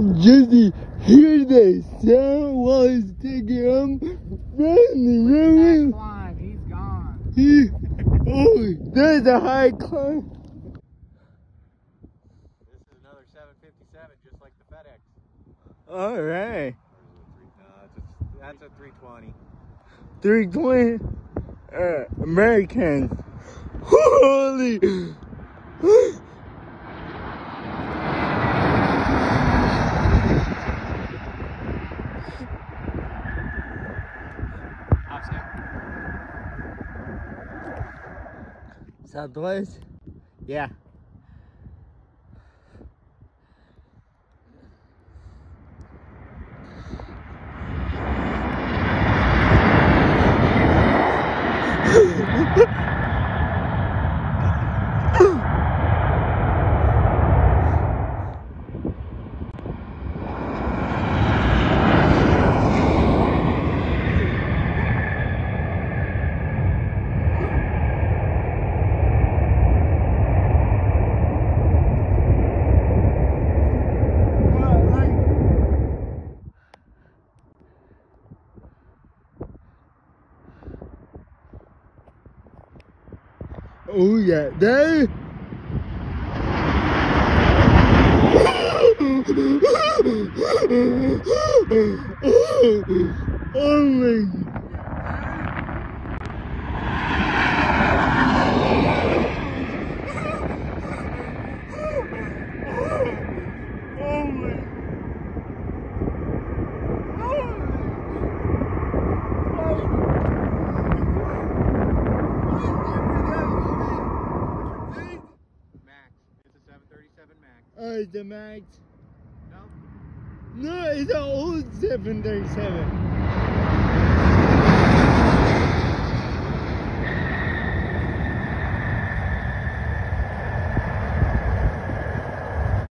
just to hear the sound while it's taking him from the river. He's gone. He, oh, there's a high climb. This is another 757, just like the FedEx. All right. No, it's that's a 320. 320 uh, Americans. Holy. Southwest? Yeah. Oh yeah, they. oh my. Oh my. Max. It's a 737 Max. Oh, a Max. No? No, it's an old 737.